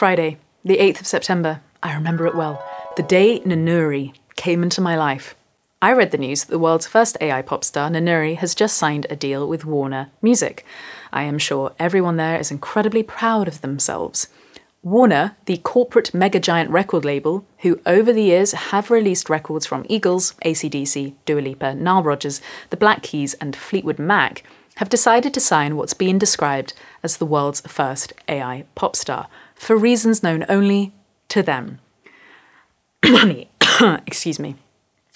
Friday, the 8th of September. I remember it well. The day Noonoouri came into my life. I read the news that the world's first AI pop star, Noonoouri, has just signed a deal with Warner Music. I am sure everyone there is incredibly proud of themselves. Warner, the corporate mega giant record label, who over the years have released records from Eagles, ACDC, Dua Lipa, Nile Rodgers, the Black Keys, and Fleetwood Mac, have decided to sign what's been described as the world's first AI pop star, for reasons known only to them. Excuse me.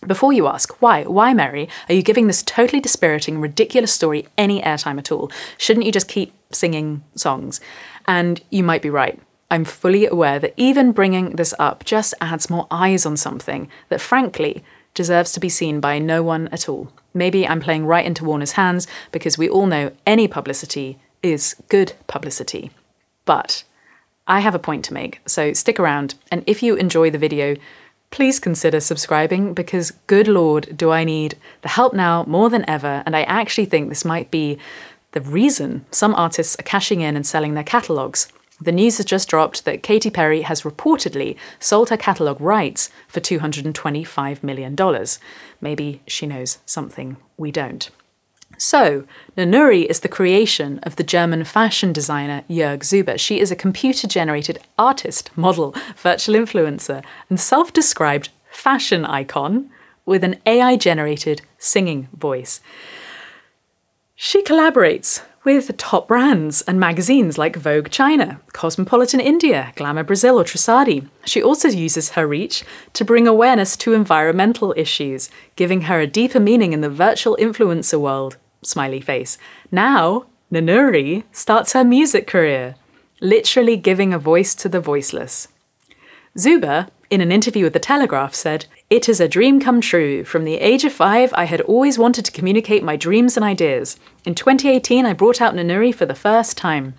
Before you ask, why, why, Mary, are you giving this totally dispiriting, ridiculous story any airtime at all? Shouldn't you just keep singing songs? And you might be right. I'm fully aware that even bringing this up just adds more eyes on something that, frankly, deserves to be seen by no one at all. Maybe I'm playing right into Warner's hands because we all know any publicity is good publicity. But I have a point to make, so stick around, and if you enjoy the video, please consider subscribing because, good lord, do I need the help now more than ever, and I actually think this might be the reason some artists are cashing in and selling their catalogues. The news has just dropped that Katy Perry has reportedly sold her catalogue rights for $225 million. Maybe she knows something we don't. So, Noonoouri is the creation of the German fashion designer Jörg Zuber. She is a computer generated artist, model, virtual influencer, and self described fashion icon with an AI generated singing voice. She collaborates with top brands and magazines like Vogue China, Cosmopolitan India, Glamour Brazil, or Trussardi. She also uses her reach to bring awareness to environmental issues, giving her a deeper meaning in the virtual influencer world smiley face. Now, Noonoouri starts her music career, literally giving a voice to the voiceless. Zuber, in an interview with The Telegraph, said, It is a dream come true. From the age of five, I had always wanted to communicate my dreams and ideas. In 2018, I brought out Noonoouri for the first time.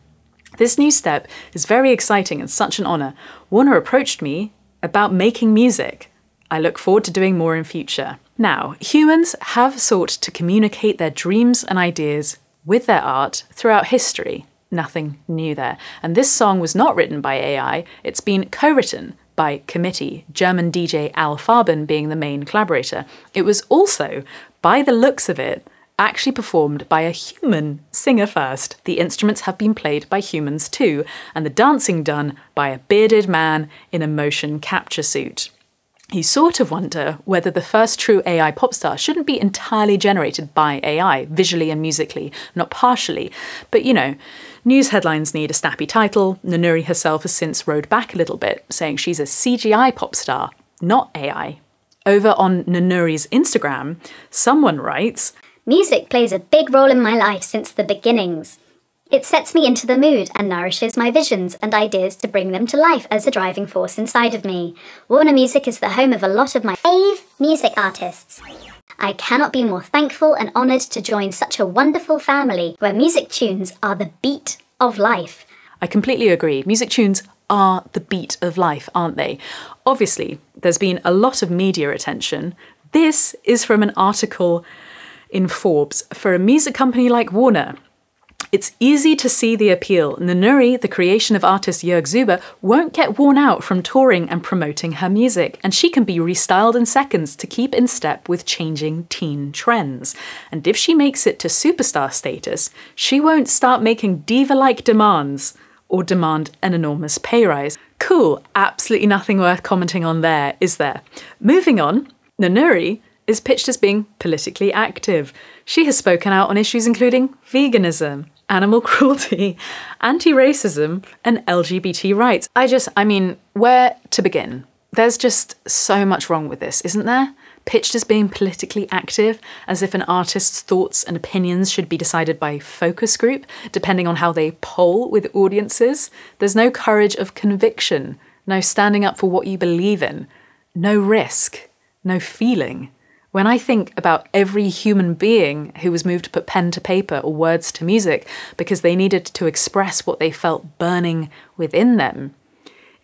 This new step is very exciting and such an honour. Warner approached me about making music. I look forward to doing more in future. Now, humans have sought to communicate their dreams and ideas with their art throughout history. Nothing new there. And this song was not written by AI, it's been co written by Committee, German DJ Alle Farben being the main collaborator. It was also, by the looks of it, actually performed by a human singer first. The instruments have been played by humans too, and the dancing done by a bearded man in a motion capture suit you sort of wonder whether the first true AI pop star shouldn't be entirely generated by AI, visually and musically, not partially. But you know, news headlines need a snappy title. Noonoouri herself has since rode back a little bit, saying she's a CGI pop star, not AI. Over on Noonoouri's Instagram, someone writes Music plays a big role in my life since the beginnings. It sets me into the mood and nourishes my visions and ideas to bring them to life as a driving force inside of me. Warner Music is the home of a lot of my fave music artists. I cannot be more thankful and honoured to join such a wonderful family where music tunes are the beat of life. I completely agree. Music tunes are the beat of life, aren't they? Obviously, there's been a lot of media attention. This is from an article in Forbes for a music company like Warner. It's easy to see the appeal. Noonoouri, the creation of artist Jörg Zuber, won't get worn out from touring and promoting her music, and she can be restyled in seconds to keep in step with changing teen trends. And if she makes it to superstar status, she won't start making diva like demands or demand an enormous pay rise. Cool, absolutely nothing worth commenting on there, is there? Moving on, Noonoouri is pitched as being politically active. She has spoken out on issues including veganism, animal cruelty, anti racism, and LGBT rights. I just, I mean, where to begin? There's just so much wrong with this, isn't there? Pitched as being politically active, as if an artist's thoughts and opinions should be decided by focus group, depending on how they poll with audiences. There's no courage of conviction, no standing up for what you believe in, no risk, no feeling. When I think about every human being who was moved to put pen to paper or words to music because they needed to express what they felt burning within them,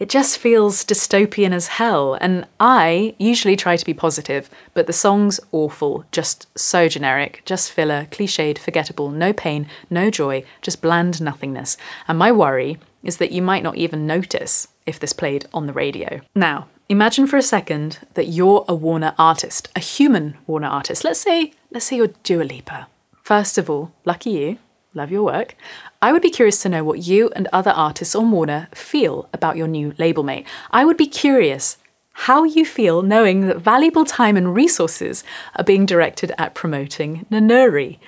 It just feels dystopian as hell, and I usually try to be positive, but the song's awful, just so generic, just filler, cliched, forgettable, no pain, no joy, just bland nothingness. And my worry is that you might not even notice if this played on the radio. Now, imagine for a second that you're a Warner artist, a human Warner artist. Let's say, let's say you're Dua Lipa. First of all, lucky you, love your work. I would be curious to know what you and other artists on Warner feel about your new label mate. I would be curious how you feel knowing that valuable time and resources are being directed at promoting Noonoouri.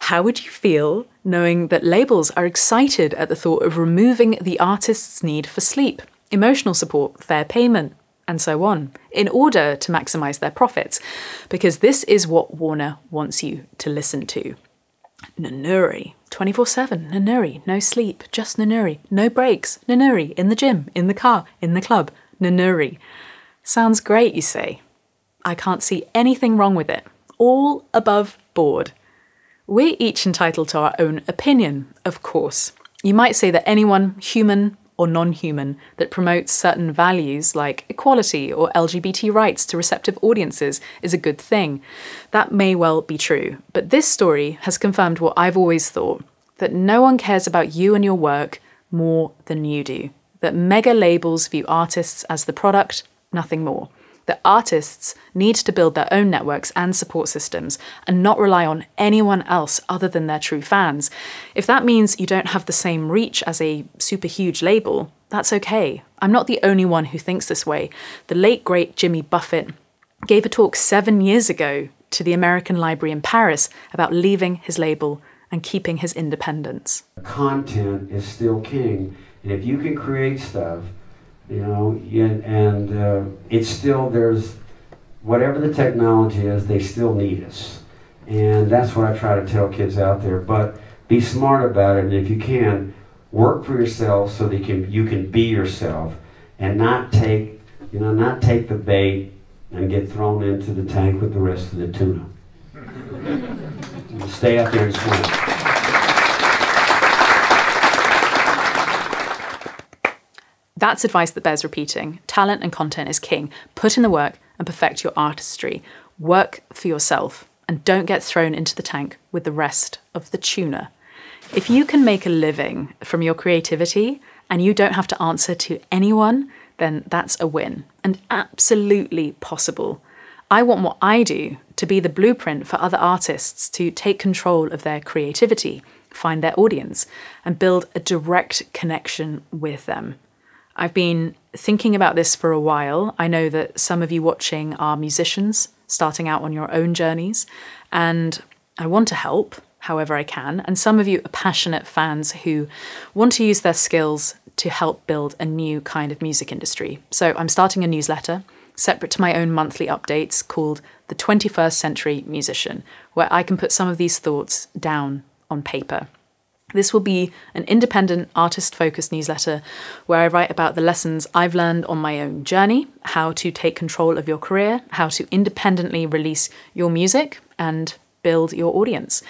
How would you feel knowing that labels are excited at the thought of removing the artist's need for sleep, emotional support, fair payment, and so on, in order to maximise their profits? Because this is what Warner wants you to listen to. Noonoouri. 24 7. Noonoouri. No sleep. Just Noonoouri. No breaks. Noonoouri. In the gym. In the car. In the club. Noonoouri. Sounds great, you say. I can't see anything wrong with it. All above board. We're each entitled to our own opinion, of course. You might say that anyone, human or non human, that promotes certain values like equality or LGBT rights to receptive audiences is a good thing. That may well be true, but this story has confirmed what I've always thought that no one cares about you and your work more than you do. That mega labels view artists as the product, nothing more that artists need to build their own networks and support systems and not rely on anyone else other than their true fans. If that means you don't have the same reach as a super huge label, that's okay. I'm not the only one who thinks this way. The late great Jimmy Buffett gave a talk seven years ago to the American Library in Paris about leaving his label and keeping his independence. Content is still king, and if you can create stuff you know, and, and uh, it's still, there's, whatever the technology is, they still need us. And that's what I try to tell kids out there. But be smart about it, and if you can, work for yourself so that you can, you can be yourself and not take, you know, not take the bait and get thrown into the tank with the rest of the tuna. Stay out there and swim. That's advice that bears repeating. Talent and content is king. Put in the work and perfect your artistry. Work for yourself and don't get thrown into the tank with the rest of the tuna. If you can make a living from your creativity and you don't have to answer to anyone, then that's a win and absolutely possible. I want what I do to be the blueprint for other artists to take control of their creativity, find their audience, and build a direct connection with them. I've been thinking about this for a while. I know that some of you watching are musicians starting out on your own journeys, and I want to help however I can. And some of you are passionate fans who want to use their skills to help build a new kind of music industry. So I'm starting a newsletter separate to my own monthly updates called The 21st Century Musician, where I can put some of these thoughts down on paper. This will be an independent, artist focused newsletter where I write about the lessons I've learned on my own journey, how to take control of your career, how to independently release your music and build your audience.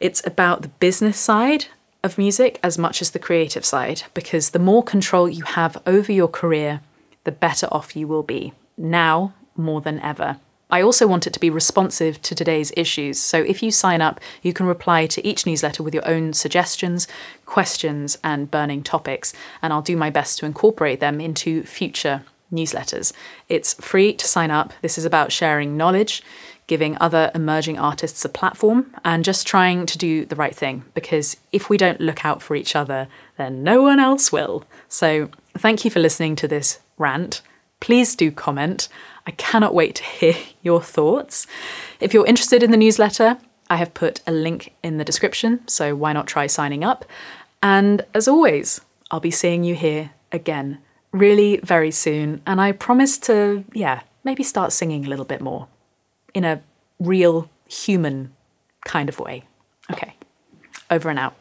It's about the business side of music as much as the creative side, because the more control you have over your career, the better off you will be, now more than ever. I also want it to be responsive to today's issues. So if you sign up, you can reply to each newsletter with your own suggestions, questions, and burning topics, and I'll do my best to incorporate them into future newsletters. It's free to sign up. This is about sharing knowledge, giving other emerging artists a platform, and just trying to do the right thing. Because if we don't look out for each other, then no one else will. So thank you for listening to this rant. Please do comment. I cannot wait to hear your thoughts. If you're interested in the newsletter, I have put a link in the description, so why not try signing up? And as always, I'll be seeing you here again really very soon. And I promise to, yeah, maybe start singing a little bit more in a real human kind of way. Okay, over and out.